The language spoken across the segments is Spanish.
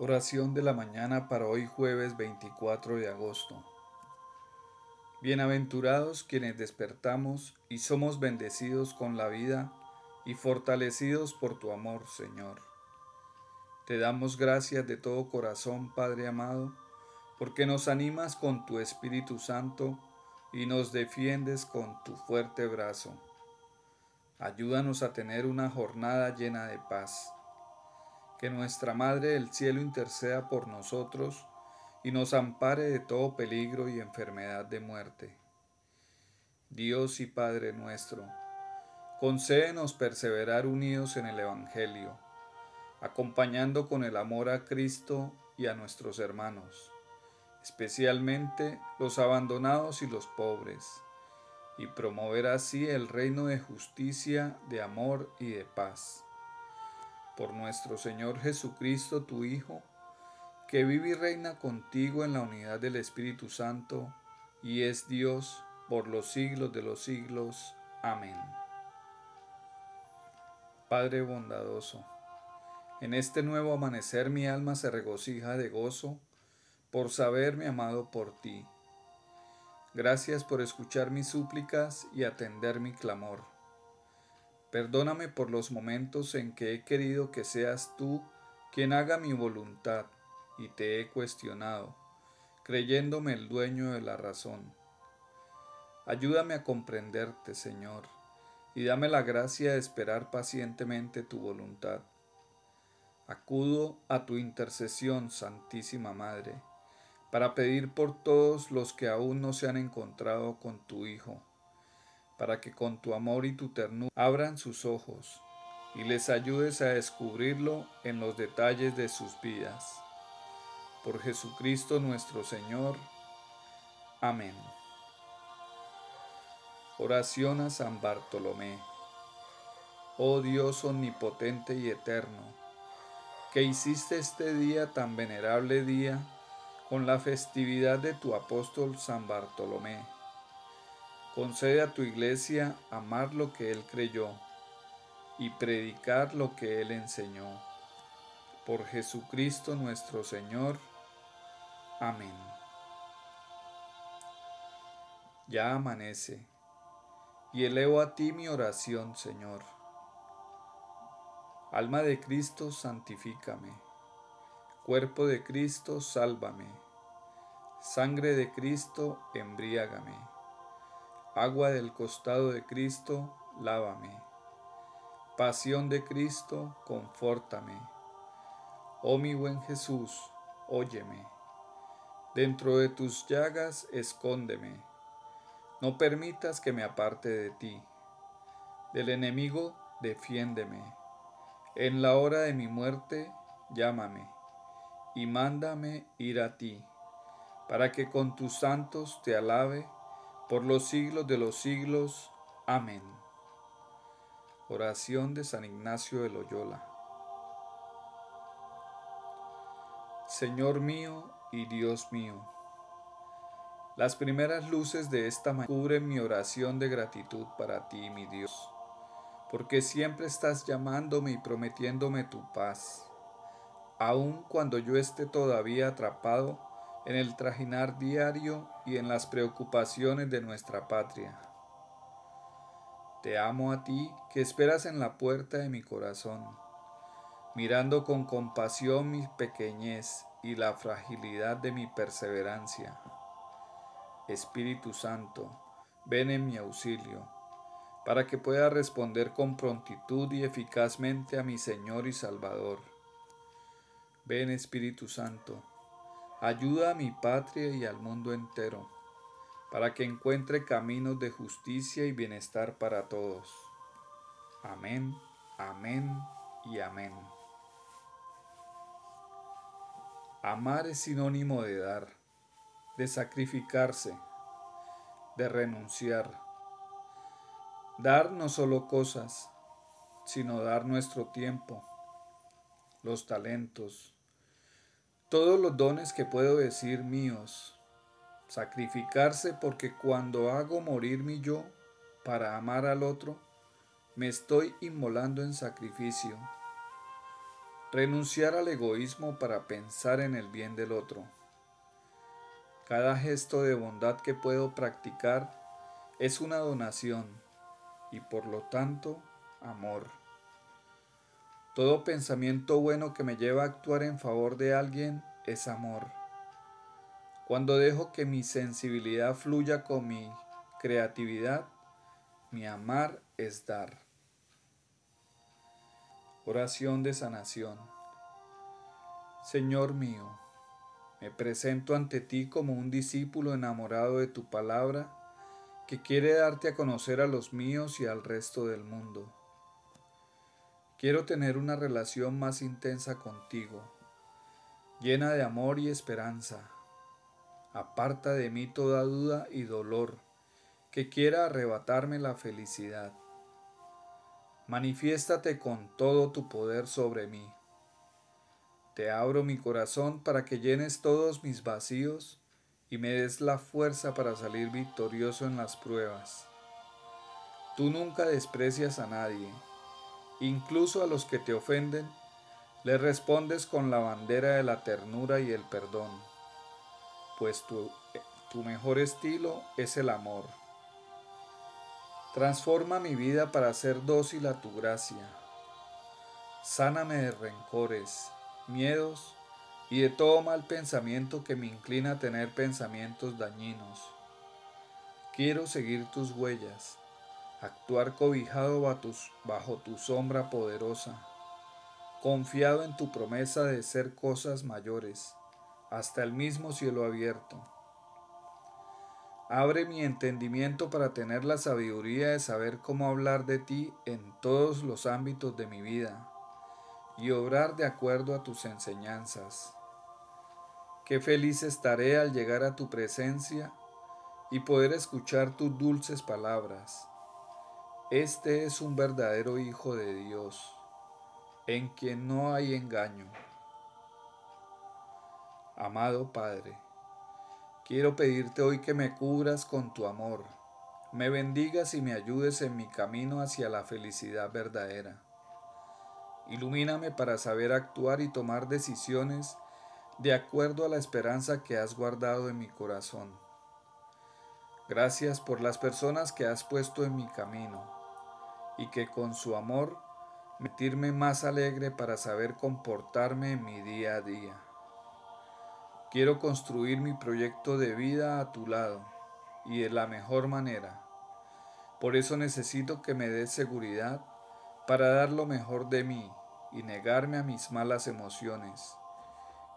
Oración de la mañana para hoy jueves 24 de agosto. Bienaventurados quienes despertamos y somos bendecidos con la vida y fortalecidos por tu amor, Señor. Te damos gracias de todo corazón, Padre amado, porque nos animas con tu Espíritu Santo y nos defiendes con tu fuerte brazo. Ayúdanos a tener una jornada llena de paz que nuestra Madre del Cielo interceda por nosotros y nos ampare de todo peligro y enfermedad de muerte. Dios y Padre nuestro, concédenos perseverar unidos en el Evangelio, acompañando con el amor a Cristo y a nuestros hermanos, especialmente los abandonados y los pobres, y promover así el reino de justicia, de amor y de paz por nuestro Señor Jesucristo, tu Hijo, que vive y reina contigo en la unidad del Espíritu Santo, y es Dios por los siglos de los siglos. Amén. Padre bondadoso, en este nuevo amanecer mi alma se regocija de gozo por saberme amado por ti. Gracias por escuchar mis súplicas y atender mi clamor Perdóname por los momentos en que he querido que seas tú quien haga mi voluntad y te he cuestionado, creyéndome el dueño de la razón. Ayúdame a comprenderte, Señor, y dame la gracia de esperar pacientemente tu voluntad. Acudo a tu intercesión, Santísima Madre, para pedir por todos los que aún no se han encontrado con tu Hijo para que con tu amor y tu ternura abran sus ojos y les ayudes a descubrirlo en los detalles de sus vidas. Por Jesucristo nuestro Señor. Amén. Oración a San Bartolomé. Oh Dios omnipotente y eterno, que hiciste este día tan venerable día con la festividad de tu apóstol San Bartolomé Concede a tu iglesia amar lo que Él creyó y predicar lo que Él enseñó. Por Jesucristo nuestro Señor. Amén. Ya amanece, y elevo a ti mi oración, Señor. Alma de Cristo, santifícame. Cuerpo de Cristo, sálvame. Sangre de Cristo, embriágame Agua del costado de Cristo, lávame. Pasión de Cristo, confórtame. Oh mi buen Jesús, óyeme. Dentro de tus llagas, escóndeme. No permitas que me aparte de ti. Del enemigo, defiéndeme. En la hora de mi muerte, llámame y mándame ir a ti, para que con tus santos te alabe por los siglos de los siglos. Amén. Oración de San Ignacio de Loyola. Señor mío y Dios mío, las primeras luces de esta mañana cubren mi oración de gratitud para ti, mi Dios, porque siempre estás llamándome y prometiéndome tu paz, aun cuando yo esté todavía atrapado en el trajinar diario y en las preocupaciones de nuestra patria. Te amo a ti que esperas en la puerta de mi corazón, mirando con compasión mi pequeñez y la fragilidad de mi perseverancia. Espíritu Santo, ven en mi auxilio, para que pueda responder con prontitud y eficazmente a mi Señor y Salvador. Ven Espíritu Santo, Ayuda a mi patria y al mundo entero, para que encuentre caminos de justicia y bienestar para todos. Amén, amén y amén. Amar es sinónimo de dar, de sacrificarse, de renunciar. Dar no solo cosas, sino dar nuestro tiempo, los talentos, todos los dones que puedo decir míos, sacrificarse porque cuando hago morir mi yo para amar al otro, me estoy inmolando en sacrificio. Renunciar al egoísmo para pensar en el bien del otro. Cada gesto de bondad que puedo practicar es una donación y por lo tanto amor. Todo pensamiento bueno que me lleva a actuar en favor de alguien es amor. Cuando dejo que mi sensibilidad fluya con mi creatividad, mi amar es dar. Oración de sanación. Señor mío, me presento ante ti como un discípulo enamorado de tu palabra que quiere darte a conocer a los míos y al resto del mundo. Quiero tener una relación más intensa contigo, llena de amor y esperanza. Aparta de mí toda duda y dolor que quiera arrebatarme la felicidad. Manifiéstate con todo tu poder sobre mí te abro mi corazón para que llenes todos mis vacíos y me des la fuerza para salir victorioso en las pruebas. Tú nunca desprecias a nadie, incluso a los que te ofenden, le respondes con la bandera de la ternura y el perdón, pues tu, tu mejor estilo es el amor. Transforma mi vida para ser dócil a tu gracia. Sáname de rencores, miedos y de todo mal pensamiento que me inclina a tener pensamientos dañinos. Quiero seguir tus huellas, actuar cobijado bajo tu sombra poderosa, confiado en tu promesa de ser cosas mayores, hasta el mismo cielo abierto. Abre mi entendimiento para tener la sabiduría de saber cómo hablar de ti en todos los ámbitos de mi vida y obrar de acuerdo a tus enseñanzas. Qué feliz estaré al llegar a tu presencia y poder escuchar tus dulces palabras. Este es un verdadero Hijo de Dios, en quien no hay engaño. Amado Padre, quiero pedirte hoy que me cubras con tu amor, me bendigas y me ayudes en mi camino hacia la felicidad verdadera. Ilumíname para saber actuar y tomar decisiones de acuerdo a la esperanza que has guardado en mi corazón. Gracias por las personas que has puesto en mi camino y que con su amor metirme más alegre para saber comportarme en mi día a día. Quiero construir mi proyecto de vida a tu lado y de la mejor manera. Por eso necesito que me des seguridad para dar lo mejor de mí y negarme a mis malas emociones,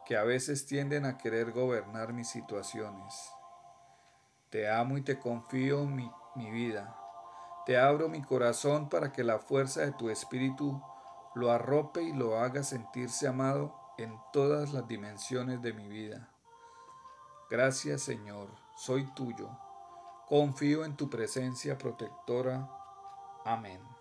que a veces tienden a querer gobernar mis situaciones. Te amo y te confío mi, mi vida. Te abro mi corazón para que la fuerza de tu espíritu lo arrope y lo haga sentirse amado en todas las dimensiones de mi vida. Gracias Señor, soy tuyo. Confío en tu presencia protectora. Amén.